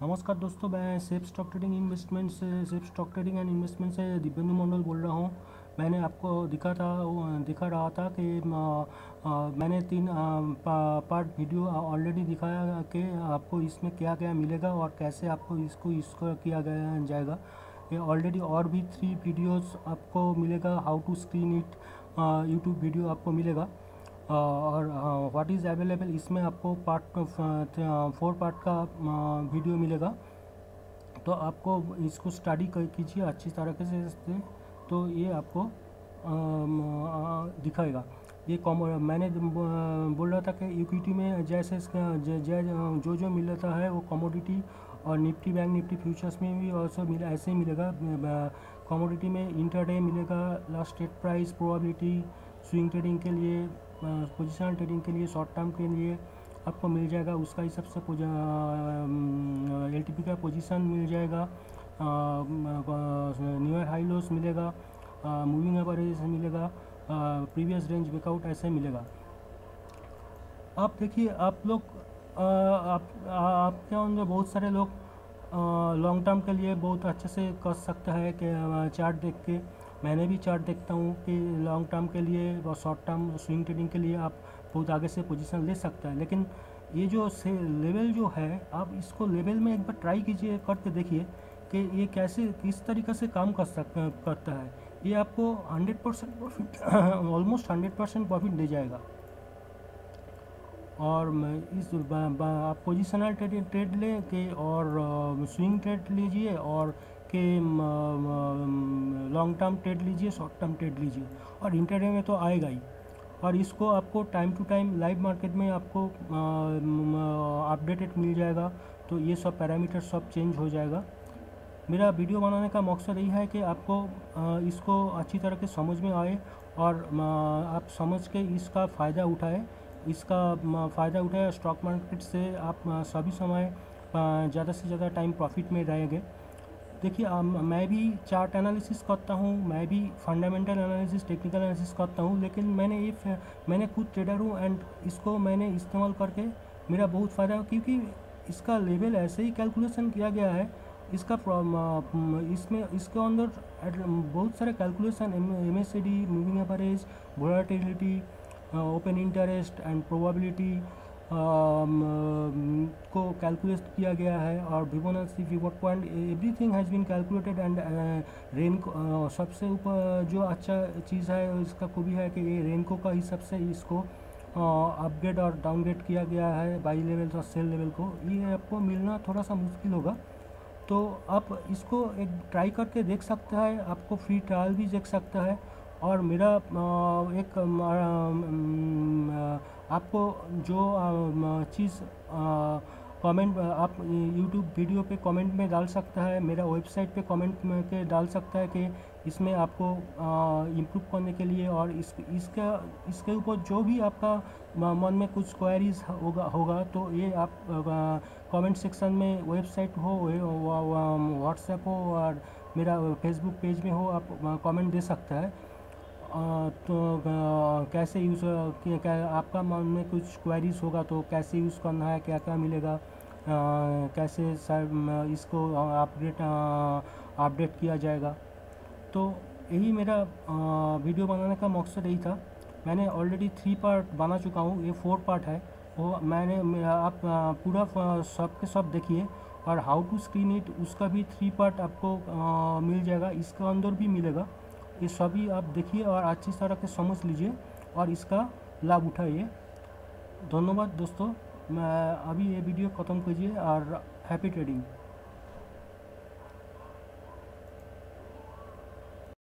नमस्कार दोस्तों, मैं सेफ़ स्टॉक ट्रेडिंग इन्वेस्टमेंट से safe stock trading and investment से दिव्येंदु मंडल बोल रहा हूँ। मैंने आपको दिखा था, दिखा रहा था कि मैंने तीन पार्ट वीडियो ऑलरेडी दिखाया कि आपको इसमें क्या क्या मिलेगा और कैसे आपको इसको इसको किया गया जाएगा। ये ऑलरेडी और भी थ्री वीडियोस आपको मिलेगा how to screen it YouTube video आपको मिलेगा। और व्हाट इज़ अवेलेबल इसमें आपको पार्ट फोर पार्ट का वीडियो मिलेगा। तो आपको इसको स्टडी कीजिए अच्छी तरीके से तो ये आपको दिखाएगा। ये कॉम मैंने बोल रहा था कि इक्विटी में जैसे जो जो मिल रहा है वो कमोडिटी और निफ्टी बैंक, निफ्टी फ्यूचर्स में भी ऑल्सो मिले, ऐसे ही मिलेगा। कमोडिटी में इंटरडे मिलेगा last date price probability swing trading के लिए पोजिशनल ट्रेडिंग के लिए शॉर्ट टर्म के लिए आपको मिल जाएगा। उसका हिसाब से एल टी पी का पोजीशन मिल जाएगा। न्यू हाई लोस मिलेगा। मूविंग एवरेज मिलेगा। प्रीवियस रेंज ब्रेकआउट ऐसे मिलेगा। आप देखिए, आप लोग आप, आपके अंदर बहुत सारे लोग लॉन्ग टर्म के लिए बहुत अच्छे से कर सकते हैं चार्ट देख के। मैंने भी चार्ट देखता हूँ कि लॉन्ग टर्म के लिए और शॉर्ट टर्म स्विंग ट्रेडिंग के लिए आप बहुत आगे से पोजीशन ले सकते हैं। लेकिन ये जो से लेवल जो है, आप इसको लेवल में एक बार ट्राई कीजिए, करके देखिए कि ये कैसे, किस तरीके से काम कर सक, करता है। ये आपको 100 percent profit almost 100 percent profit ले जाएगा। और इस आप पोजिशनल ट्रेड ट्रेड लें के और स्विंग ट्रेड लीजिए और के लॉन्ग टर्म ट्रेड लीजिए शॉर्ट टर्म ट्रेड लीजिए। और इंटरडे में तो आएगा ही। और इसको आपको time to time live market में आपको अपडेटेड मिल जाएगा। तो ये सब पैरामीटर सब चेंज हो जाएगा। मेरा वीडियो बनाने का मकसद यही है कि आपको इसको अच्छी तरह के समझ में आए और आप समझ के इसका फ़ायदा उठाए। इसका फ़ायदा उठाए। स्टॉक मार्केट से आप सभी समय ज़्यादा से ज़्यादा टाइम प्रॉफिट में रहेंगे। देखिए मैं भी चार्ट एनालिसिस करता हूँ, मैं भी फंडामेंटल एनालिसिस, टेक्निकल एनालिसिस करता हूँ, लेकिन मैंने ये मैंने खुद ट्रेडर हूँ एंड इसको मैंने इस्तेमाल करके मेरा बहुत फ़ायदा क्योंकि इसका लेवल ऐसे ही कैलकुलेशन किया गया है, इसका इसमें, इसके अंदर बहुत सारे calculation, M S moving average volatility open interest and probability को कैलकुलेट किया गया है और Fibonacci pivot point everything has been calculated and rain सबसे ऊपर जो अच्छा चीज़ है, इसका खूबी है कि ये रेनको का हिसाब से इसको अपग्रेड और डाउनग्रेड किया गया है बाई लेवल और सेल लेवल को। ये आपको मिलना थोड़ा सा मुश्किल होगा। तो आप इसको एक ट्राई करके देख सकते हैं, आपको फ्री ट्रायल भी देख सकता है। और मेरा एक आपको जो चीज़ कमेंट आप यूट्यूब वीडियो पे कमेंट में डाल सकता है, मेरा वेबसाइट पे कमेंट में के डाल सकता है कि इसमें आपको इम्प्रूव करने के लिए और इस, इसका, इसके ऊपर जो भी आपका मन में कुछ क्वेरीज होगा होगा तो ये आप कमेंट सेक्शन में वेबसाइट हो व्हाट्सएप हो और मेरा फेसबुक पेज में हो, आप कमेंट दे सकता है। तो कैसे यूज़, क्या आपका मन में कुछ क्वेरीज होगा तो कैसे यूज़ करना है, क्या क्या मिलेगा? कैसे सर इसको अपडेट अपडेट किया जाएगा? तो यही मेरा वीडियो बनाने का मकसद यही था। मैंने ऑलरेडी थ्री पार्ट बना चुका हूँ, ये फोर पार्ट है। वो मैंने आप पूरा सब के सब देखिए और हाउ टू स्क्रीन इट उसका भी थ्री पार्ट आपको मिल जाएगा, इसके अंदर भी मिलेगा। ये सभी आप देखिए और अच्छी तरह से समझ लीजिए और इसका लाभ उठाइए। धन्यवाद दोस्तों, मैं अभी ये वीडियो ख़त्म कीजिए और हैप्पी ट्रेडिंग।